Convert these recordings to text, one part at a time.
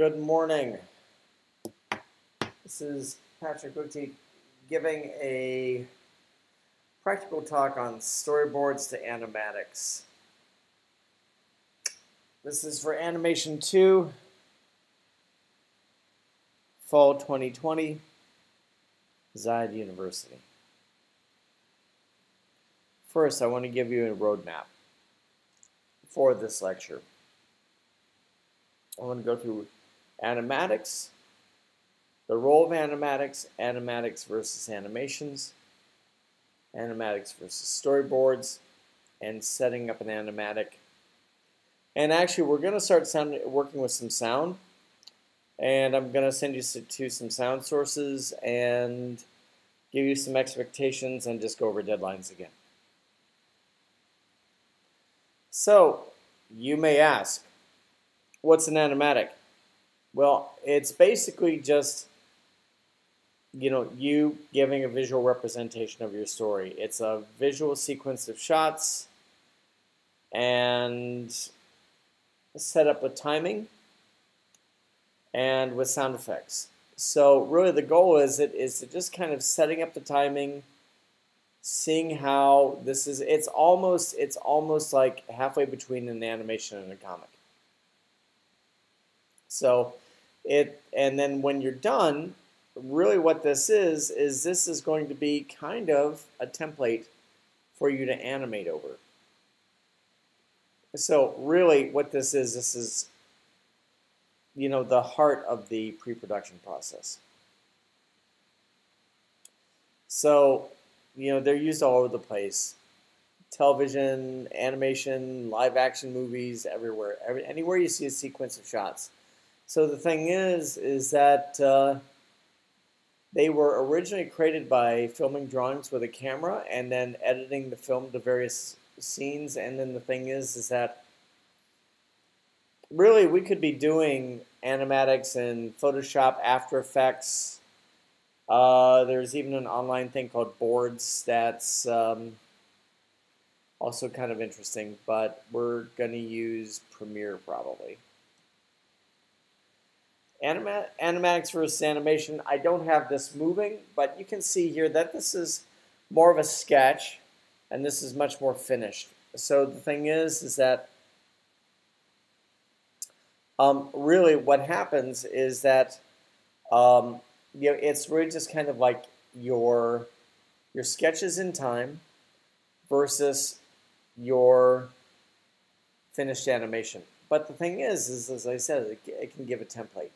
Good morning. This is Patrick Lichty giving a practical talk on storyboards to animatics. This is for Animation 2, Fall 2020, Zayed University. First, I want to give you a roadmap for this lecture. I want to go through animatics, the role of animatics, animatics versus animations, animatics versus storyboards, and setting up an animatic. And actually, we're going to start sound, working with some sound. And I'm going to send you to some sound sources and give you some expectations and just go over deadlines again. So, you may ask, what's an animatic? Well, it's basically just you know you giving a visual representation of your story. It's a visual sequence of shots and set up with timing and with sound effects. So really the goal is it is to just kind of setting up the timing, seeing how this is it's almost it's almost like halfway between an animation and a comic. So it and then when you're done, really what this is is this is going to be kind of a template for you to animate over. So really what this is, this is you know the heart of the pre-production process. So, you know, they're used all over the place. Television, animation, live action movies, everywhere. Every, anywhere you see a sequence of shots so the thing is, is that uh, they were originally created by filming drawings with a camera and then editing the film to various scenes. And then the thing is, is that really we could be doing animatics in Photoshop, After Effects. Uh, there's even an online thing called Boards that's um, also kind of interesting, but we're going to use Premiere probably. Anima animatics versus animation, I don't have this moving, but you can see here that this is more of a sketch, and this is much more finished. So the thing is, is that um, really what happens is that um, you know, it's really just kind of like your your sketches in time versus your finished animation. But the thing is, is as I said, it, it can give a template.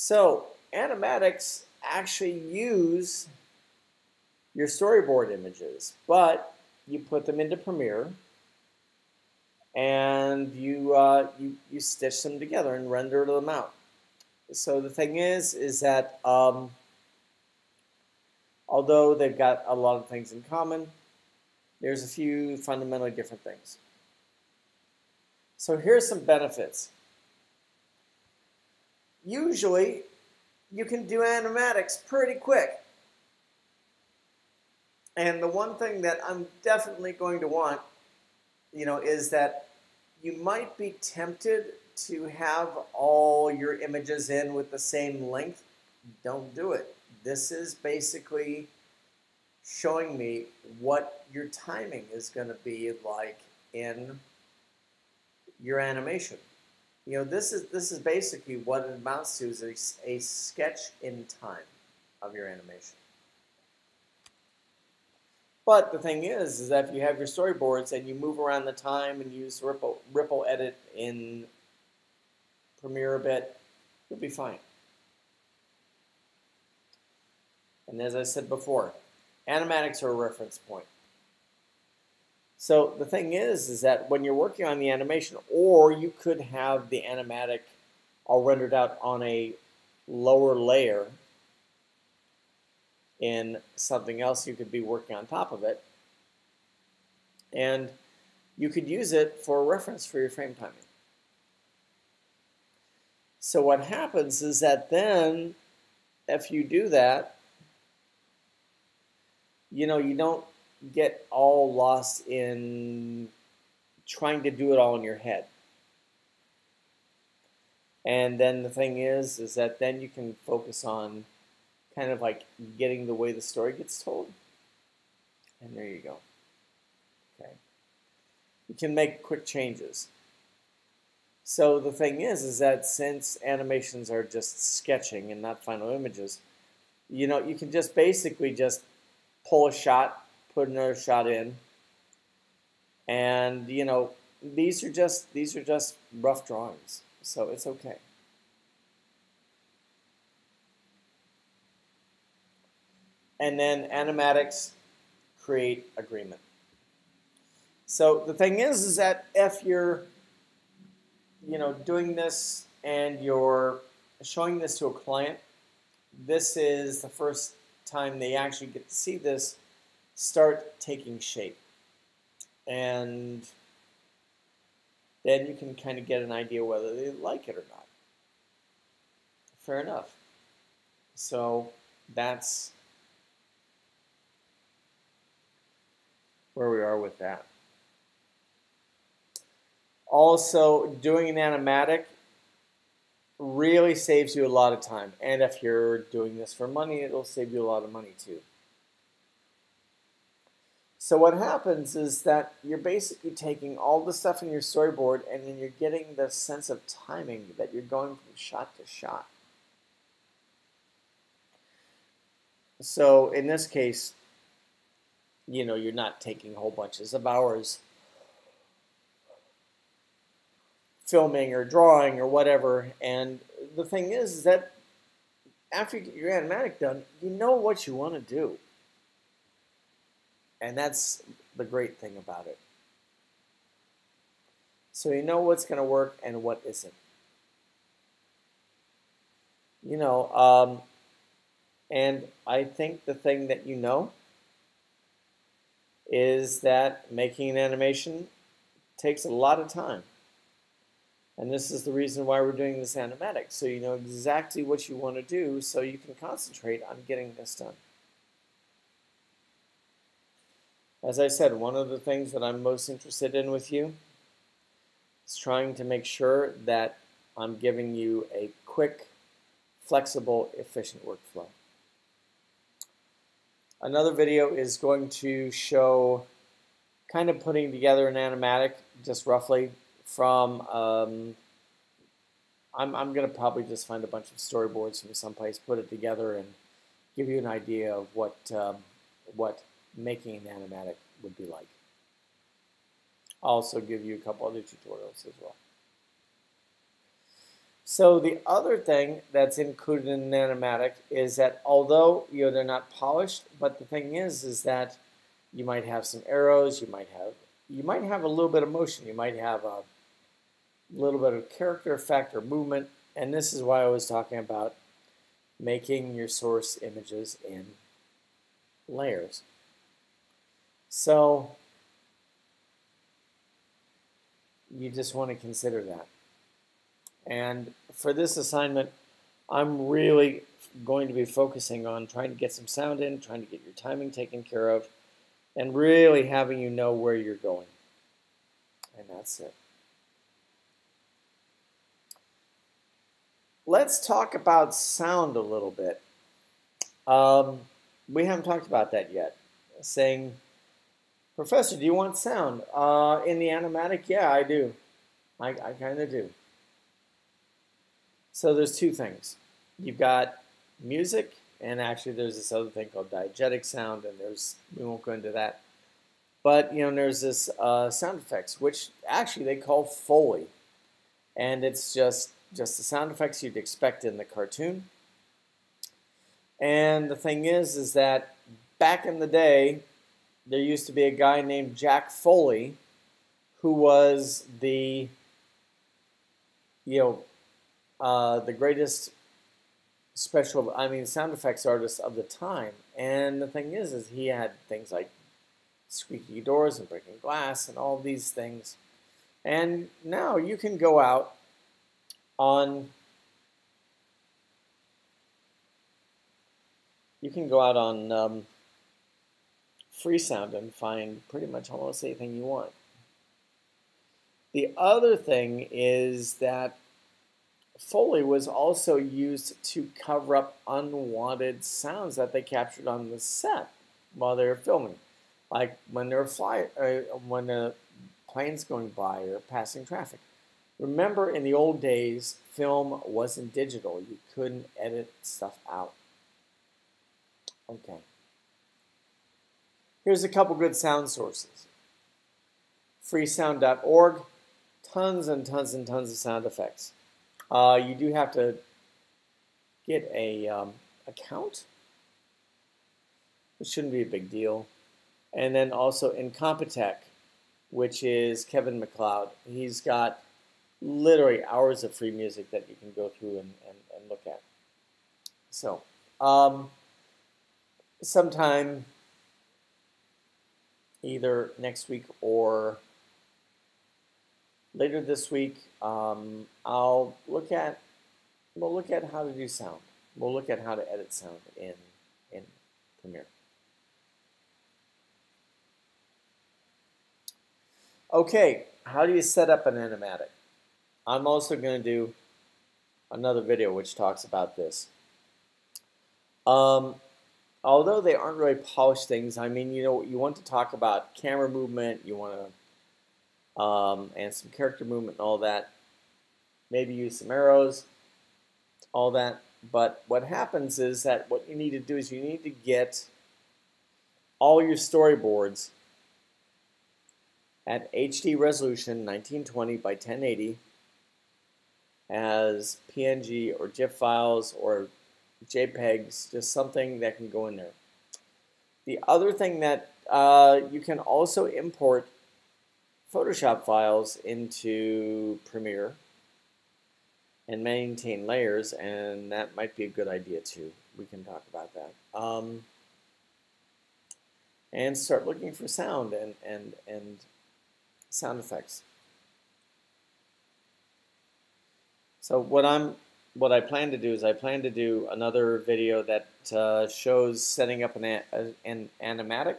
So animatics actually use your storyboard images, but you put them into Premiere and you, uh, you, you stitch them together and render them out. So the thing is, is that um, although they've got a lot of things in common, there's a few fundamentally different things. So here's some benefits usually you can do animatics pretty quick. And the one thing that I'm definitely going to want, you know, is that you might be tempted to have all your images in with the same length. Don't do it. This is basically showing me what your timing is going to be like in your animation. You know, this is this is basically what it amounts to is a, a sketch in time of your animation. But the thing is, is that if you have your storyboards and you move around the time and use ripple ripple edit in Premiere a bit, you'll be fine. And as I said before, animatics are a reference point. So the thing is, is that when you're working on the animation, or you could have the animatic all rendered out on a lower layer in something else you could be working on top of it. And you could use it for reference for your frame timing. So what happens is that then, if you do that, you know, you don't get all lost in trying to do it all in your head. And then the thing is, is that then you can focus on kind of like getting the way the story gets told. And there you go. Okay. You can make quick changes. So the thing is, is that since animations are just sketching and not final images, you know, you can just basically just pull a shot, put another shot in, and you know, these are just these are just rough drawings, so it's okay. And then animatics create agreement. So the thing is, is that if you're you know, doing this and you're showing this to a client, this is the first time they actually get to see this start taking shape. And then you can kind of get an idea whether they like it or not. Fair enough. So that's where we are with that. Also, doing an animatic really saves you a lot of time. And if you're doing this for money, it'll save you a lot of money too. So what happens is that you're basically taking all the stuff in your storyboard and then you're getting the sense of timing that you're going from shot to shot. So in this case, you know, you're not taking whole bunches of hours filming or drawing or whatever. And the thing is, is that after you get your animatic done, you know what you want to do. And that's the great thing about it. So you know what's going to work and what isn't. You know, um, and I think the thing that you know is that making an animation takes a lot of time. And this is the reason why we're doing this animatic, so you know exactly what you want to do so you can concentrate on getting this done. As I said, one of the things that I'm most interested in with you is trying to make sure that I'm giving you a quick, flexible, efficient workflow. Another video is going to show kind of putting together an animatic, just roughly, from, um, I'm, I'm going to probably just find a bunch of storyboards from someplace, put it together, and give you an idea of what, um, what making an animatic would be like. I'll also give you a couple other tutorials as well. So the other thing that's included in an animatic is that although you know they're not polished, but the thing is is that you might have some arrows, you might have you might have a little bit of motion, you might have a little bit of character effect or movement. And this is why I was talking about making your source images in layers. So you just want to consider that. And for this assignment, I'm really going to be focusing on trying to get some sound in, trying to get your timing taken care of, and really having you know where you're going. And that's it. let's talk about sound a little bit. Um, we haven't talked about that yet. Saying, Professor, do you want sound? Uh, in the animatic, yeah, I do. I, I kind of do. So there's two things. You've got music, and actually there's this other thing called diegetic sound, and there's we won't go into that. But you know, there's this uh, sound effects, which actually they call Foley, and it's just just the sound effects you'd expect in the cartoon. And the thing is, is that back in the day, there used to be a guy named Jack Foley who was the, you know, uh, the greatest special, I mean, sound effects artist of the time. And the thing is, is he had things like squeaky doors and breaking glass and all these things. And now you can go out on you can go out on um, Freesound and find pretty much almost anything you want. The other thing is that Foley was also used to cover up unwanted sounds that they captured on the set while they were filming, like when there were fly, uh, when the planes going by or passing traffic. Remember, in the old days, film wasn't digital. You couldn't edit stuff out. Okay. Here's a couple good sound sources. Freesound.org, tons and tons and tons of sound effects. Uh, you do have to get a um, account. It shouldn't be a big deal. And then also Incompetech, which is Kevin MacLeod. He's got literally hours of free music that you can go through and, and, and look at. So, um, sometime either next week or later this week, um, I'll look at we'll look at how to do sound. We'll look at how to edit sound in in Premiere. Okay, how do you set up an animatic? I'm also going to do another video which talks about this. Um, although they aren't really polished things, I mean, you know, you want to talk about camera movement, you want to, um, and some character movement and all that. Maybe use some arrows, all that. But what happens is that what you need to do is you need to get all your storyboards at HD resolution 1920 by 1080 as PNG or GIF files or JPEGs, just something that can go in there. The other thing that uh, you can also import Photoshop files into Premiere and maintain layers, and that might be a good idea too. We can talk about that. Um, and start looking for sound and, and, and sound effects. So what I'm what I plan to do is I plan to do another video that uh, shows setting up an, an animatic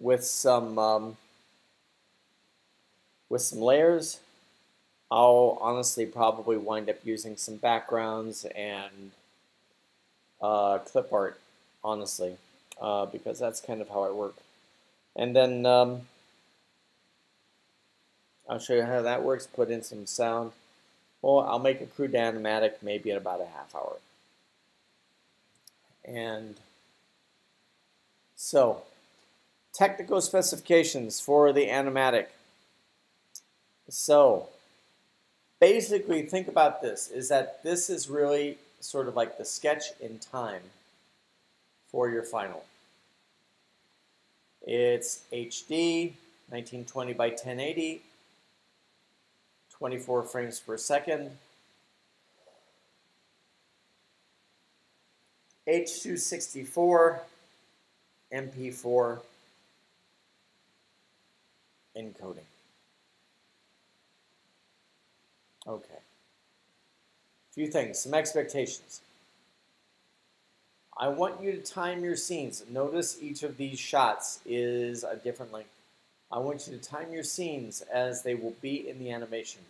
with some um, with some layers. I'll honestly probably wind up using some backgrounds and uh, clip art, honestly, uh, because that's kind of how I work. And then um, I'll show you how that works. Put in some sound. Well, I'll make a crude animatic maybe in about a half hour. And so, technical specifications for the animatic. So, basically think about this, is that this is really sort of like the sketch in time for your final. It's HD, 1920 by 1080, 24 frames per second. H264, MP4 encoding. Okay. A few things, some expectations. I want you to time your scenes. Notice each of these shots is a different length. I want you to time your scenes as they will be in the animation.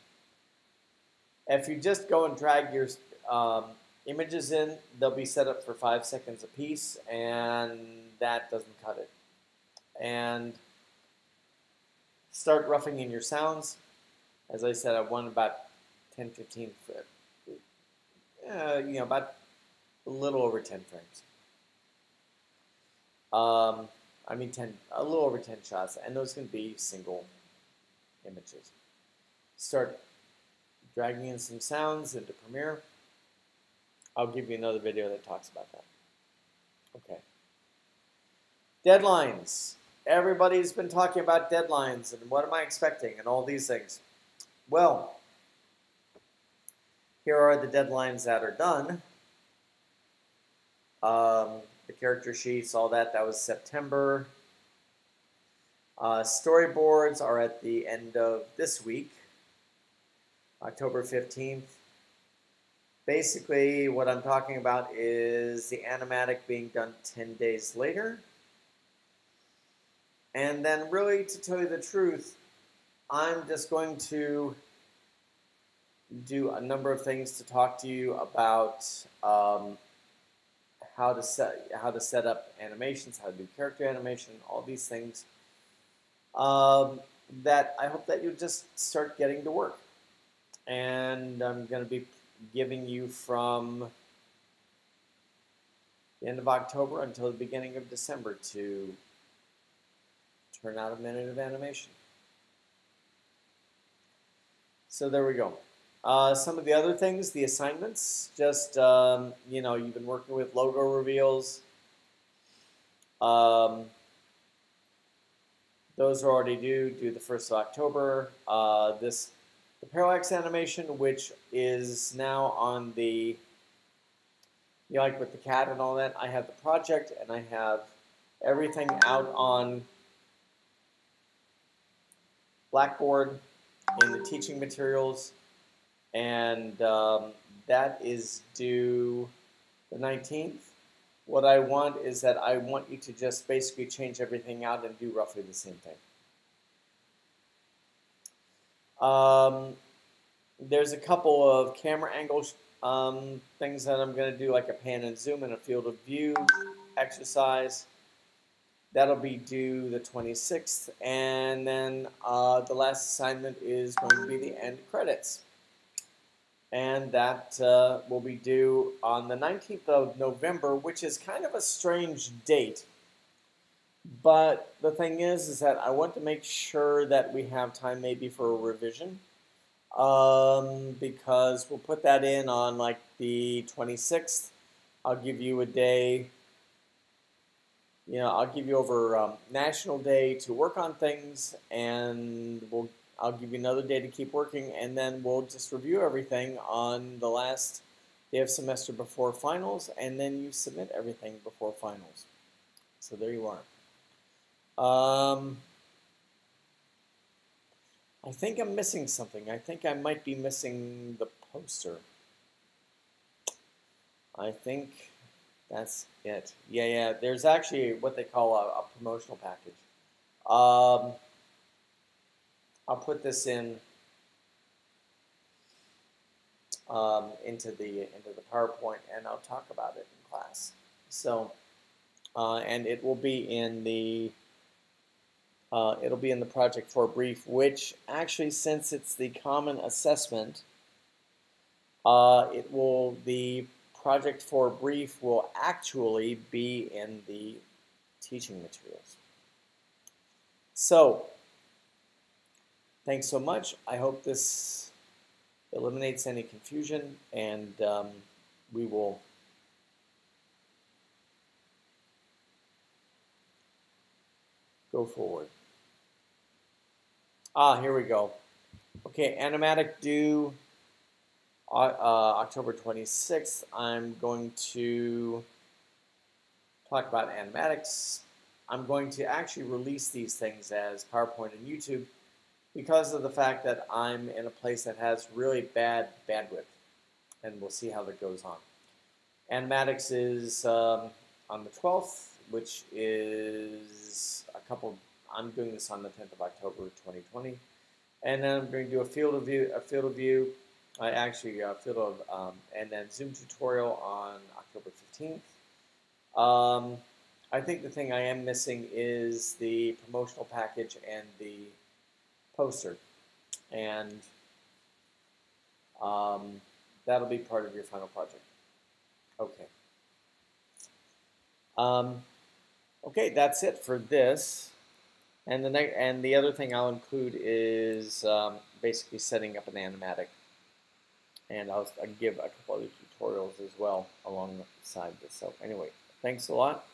If you just go and drag your um, images in, they'll be set up for five seconds a piece, and that doesn't cut it. And start roughing in your sounds. As I said, I want about 10, 15, uh, you know, about a little over 10 frames. Um, I mean 10, a little over 10 shots, and those can be single images. Start dragging in some sounds into Premiere. I'll give you another video that talks about that. Okay. Deadlines. Everybody's been talking about deadlines and what am I expecting and all these things. Well, here are the deadlines that are done. Um, the character sheets, all that, that was September. Uh, storyboards are at the end of this week, October 15th. Basically, what I'm talking about is the animatic being done 10 days later. And then really, to tell you the truth, I'm just going to do a number of things to talk to you about um, how to set how to set up animations, how to do character animation, all these things. Um, that I hope that you just start getting to work. And I'm going to be giving you from the end of October until the beginning of December to turn out a minute of animation. So there we go. Uh, some of the other things, the assignments, just, um, you know, you've been working with logo reveals. Um, those are already due, due the 1st of October. Uh, this, the parallax animation, which is now on the, you know, like with the cat and all that, I have the project and I have everything out on Blackboard in the teaching materials and um, that is due the 19th. What I want is that I want you to just basically change everything out and do roughly the same thing. Um, there's a couple of camera angle um, things that I'm going to do, like a pan and zoom and a field of view exercise. That'll be due the 26th. And then uh, the last assignment is going to be the end credits and that uh, will be due on the 19th of November, which is kind of a strange date. But the thing is, is that I want to make sure that we have time maybe for a revision, um, because we'll put that in on like the 26th. I'll give you a day. You know, I'll give you over um, National Day to work on things, and we'll I'll give you another day to keep working, and then we'll just review everything on the last day of semester before finals, and then you submit everything before finals. So there you are. Um, I think I'm missing something. I think I might be missing the poster. I think that's it. Yeah, yeah. There's actually what they call a, a promotional package. Um, I'll put this in um, into the into the PowerPoint, and I'll talk about it in class. So, uh, and it will be in the uh, it'll be in the project for a brief, which actually, since it's the common assessment, uh, it will the project for a brief will actually be in the teaching materials. So Thanks so much. I hope this eliminates any confusion and um, we will go forward. Ah, here we go. Okay, animatic due uh, uh, October 26th. I'm going to talk about animatics. I'm going to actually release these things as PowerPoint and YouTube because of the fact that I'm in a place that has really bad bandwidth. And we'll see how that goes on. Animatics is um, on the 12th, which is a couple, I'm doing this on the 10th of October 2020. And then I'm going to do a field of view, a field of view, I actually a field of, um, and then Zoom tutorial on October 15th. Um, I think the thing I am missing is the promotional package and the poster. And um, that'll be part of your final project. Okay. Um, okay, that's it for this. And the next, and the other thing I'll include is um, basically setting up an animatic. And I'll, I'll give a couple other tutorials as well alongside this. So anyway, thanks a lot.